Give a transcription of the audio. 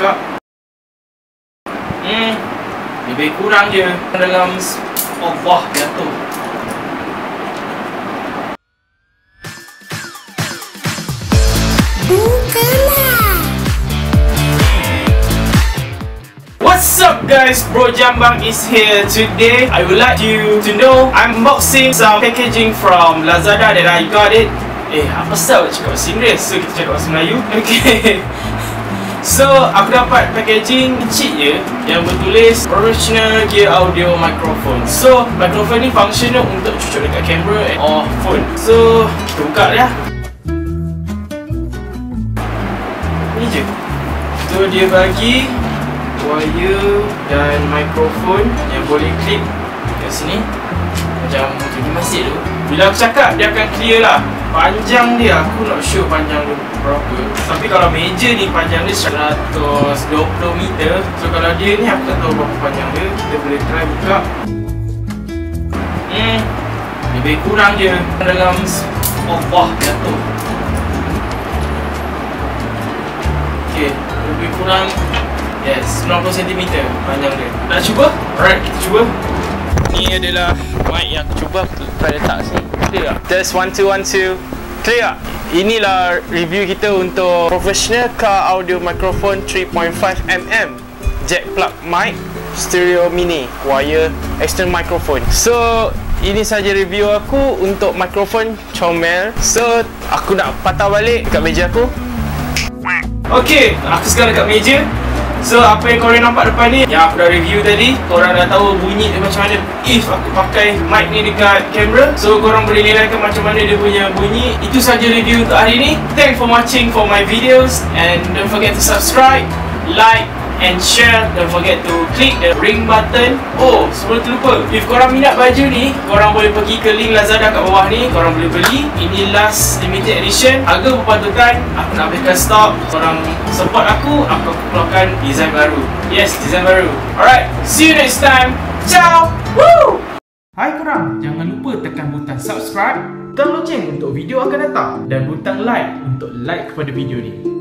buka Hmm. Lebih kurang je Dalam Allah jatuh. What's up guys, Bro Jambang is here today. I would like you to know I'm unboxing some packaging from Lazada that I got it. Eh, apa sah cakap bahasa Inggeris? So, kita cakap bahasa Melayu? Okay So, aku dapat packaging kecil je Yang bertulis Professional Gear Audio Microphone. So, microphone ni functional untuk cucuk dekat kamera or phone. So, kita buka dia Ni je. So, dia bagi wire dan mikrofon yang boleh clip kat sini. Macam pergi masjid tu. Bila aku cakap dia akan clear lah. Panjang dia aku not sure panjang dia berapa. Tapi kalau meja ni panjang dia 120 meter. So kalau dia ni aku tak tahu berapa panjang dia. Kita boleh try buka. Hmm lebih kurang je. Dalam Allah jatuh. Ok lebih kurang Yes, 90cm panjang dia. Nak cuba? Alright, kita cuba Adalah mic yang aku cuba Aku letak sini. Clear tak? Test 1, 2, 1, 2 Clear tak? Inilah review kita untuk Professional Car Audio Microphone 3.5mm Jack plug mic Stereo mini Wire external microphone. So ini saja review aku untuk mikrofon Chomel So aku nak patah balik dekat meja aku. Okay, aku sekarang dekat meja So apa yang korang nampak depan ni Yang aku dah review tadi Korang dah tahu bunyi dia macam mana. If aku pakai mic ni dekat kamera So korang boleh nilaikan macam mana dia punya bunyi. Itu saja review untuk hari ni. Thanks for watching for my videos. And don't forget to subscribe Like and share Don't forget to click the ring button. Oh sebelum terlupa. If korang minat baju ni Korang boleh pergi ke link Lazada kat bawah ni. Korang boleh beli. Ini last limited edition. Harga berpatutan Aku nak habiskan stok Korang support aku Aku keluarkan design baru. Yes design baru. Alright See you next time. Ciao! Woo! Hai korang Jangan lupa tekan butang subscribe Tekan loceng untuk video akan datang. Dan butang like untuk like kepada video ni